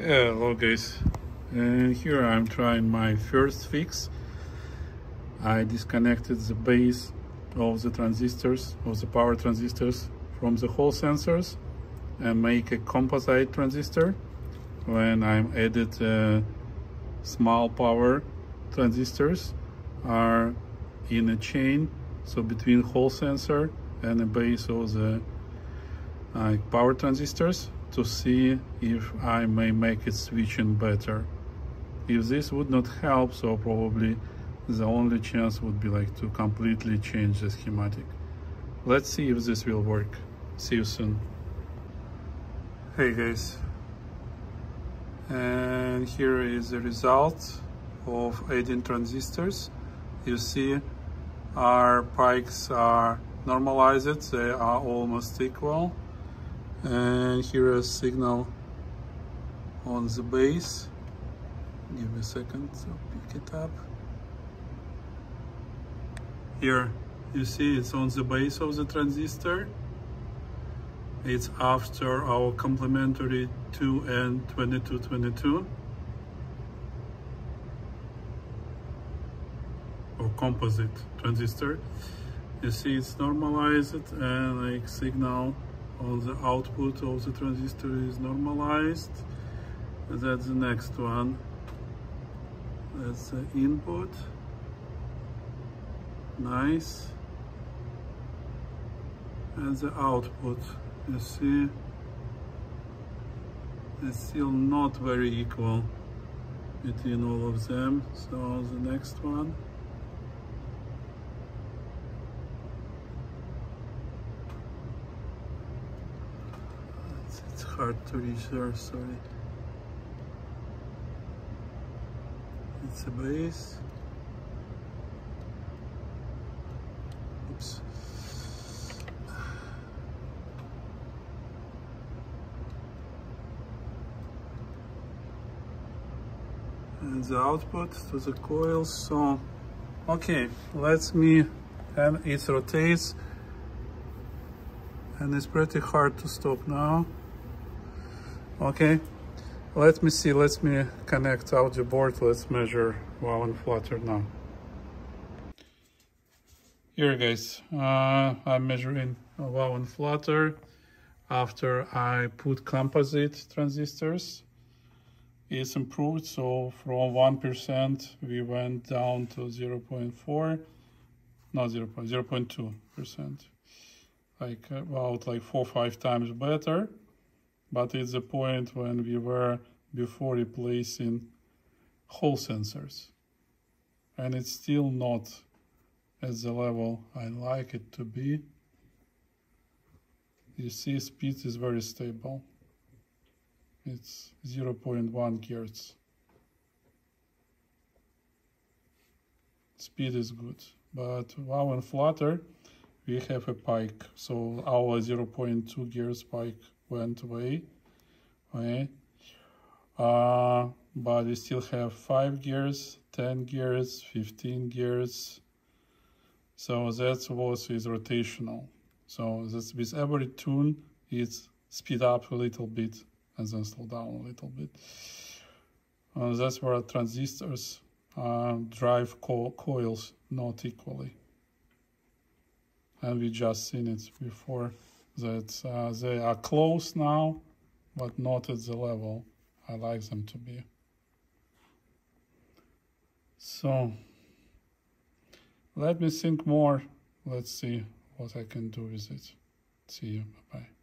Yeah, hello guys. And here I'm trying my first fix. I disconnected the base of the transistors, of the power transistors from the Hall sensors and make a composite transistor. When I'm added uh, small power transistors are in a chain, so between Hall sensor and the base of the uh, power transistors to see if I may make it switching better. If this would not help, so probably the only chance would be like to completely change the schematic. Let's see if this will work. See you soon. Hey guys, and here is the result of adding transistors. You see our pikes are normalized, they are almost equal and here is signal on the base. Give me a second to pick it up. Here you see it's on the base of the transistor. It's after our complementary 2N2222 or composite transistor. You see it's normalized and like signal on the output of the transistor is normalized. That's the next one. That's the input. Nice. And the output you see it's still not very equal between all of them. So the next one reach sorry. It's a base. Oops. And the output to the coil, so okay, let me, and it rotates and it's pretty hard to stop now okay? Let me see let me connect audio board let's measure wow and flutter now. Here guys uh, i'm measuring wow and flutter after i put composite transistors. It's improved so from one percent we went down to 0 0.4 not 0 0.2 percent. Like about like four five times better but it's the point when we were before replacing Hall sensors. And it's still not at the level I like it to be. You see speed is very stable. It's 0.1 gigahertz. Speed is good, but wow and flutter, we have a pike. So our 0.2 gigahertz pike went away. Okay. Uh, but we still have 5 gears, 10 gears, 15 gears. So that's what is rotational. So that's with every tune, it's speed up a little bit and then slow down a little bit. Uh, that's where transistors uh, drive co coils not equally. And we just seen it before that uh, they are close now, but not at the level I like them to be. So let me think more. Let's see what I can do with it. See you. Bye-bye.